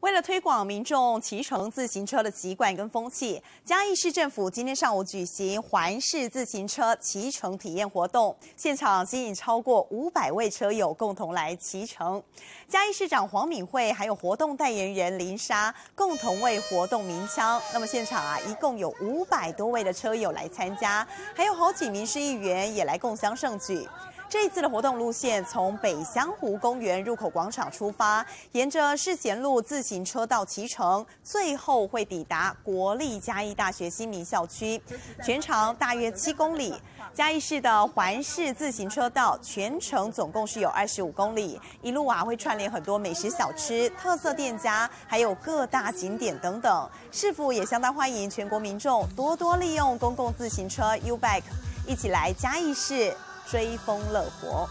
为了推广民众骑乘自行车的习惯跟风气，嘉义市政府今天上午举行环市自行车骑乘体验活动，现场吸引超过五百位车友共同来骑乘。嘉义市长黄敏惠还有活动代言人林莎共同为活动鸣枪。那么现场啊，一共有五百多位的车友来参加，还有好几名市议员也来共襄盛举。这一次的活动路线从北香湖公园入口广场出发，沿着世贤路自行车道骑乘，最后会抵达国立嘉义大学新民校区，全长大约七公里。嘉义市的环市自行车道全程总共是有二十五公里，一路啊会串联很多美食小吃、特色店家，还有各大景点等等。市府也相当欢迎全国民众多多利用公共自行车 U Bike，一起来嘉义市。追风乐活。